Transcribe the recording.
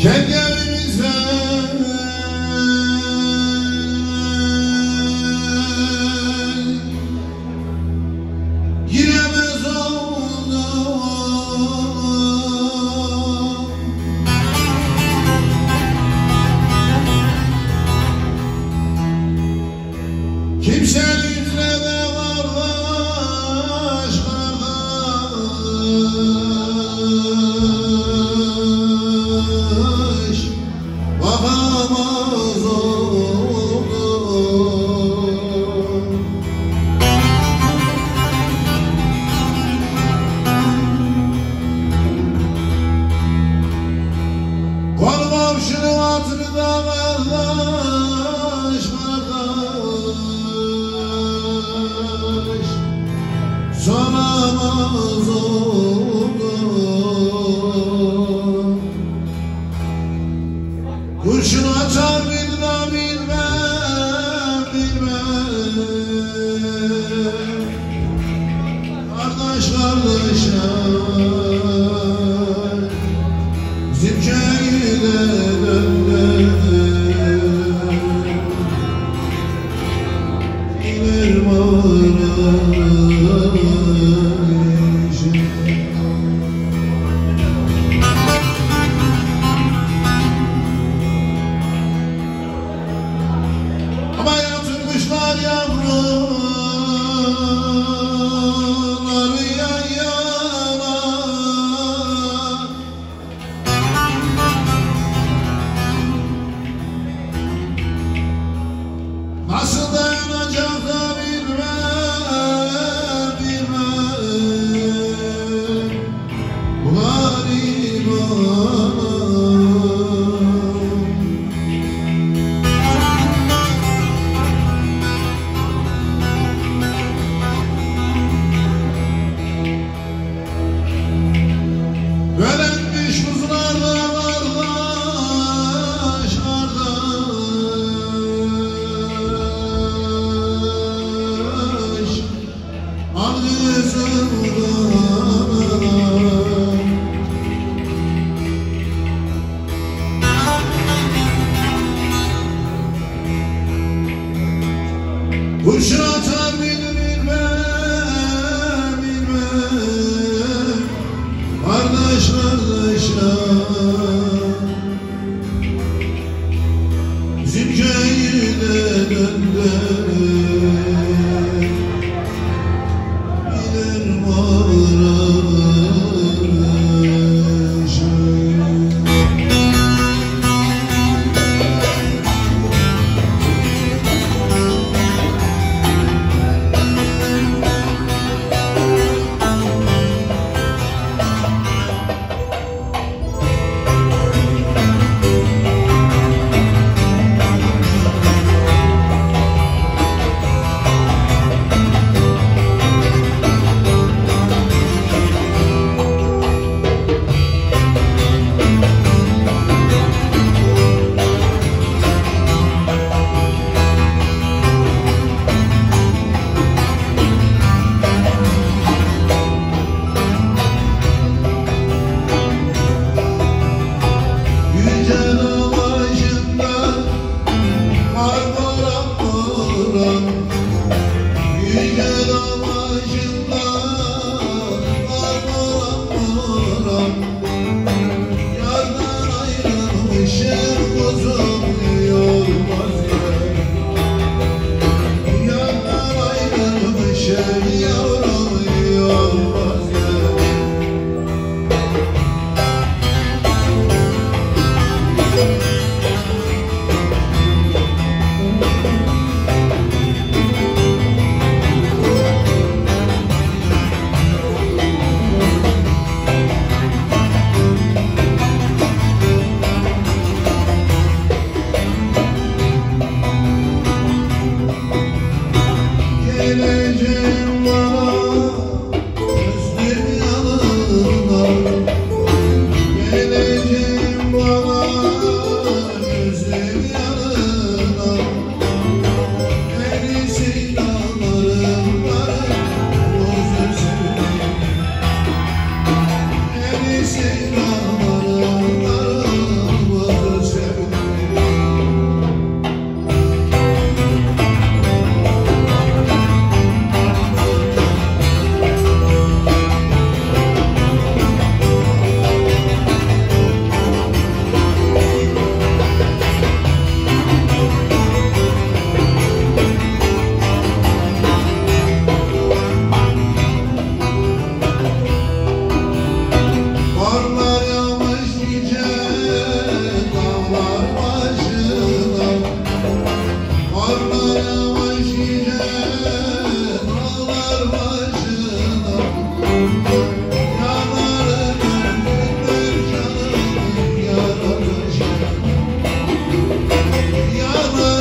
Kederimize. Giremez oldu. Kimsenin Uçaramaz oldum Kurşun açar bilmem bilmem bilmem. Kardeş kardeşe Kuşatar beni bilmem bilmem. Kardeş kardeşler ah. Bizim köyüne döndüm Allah'ım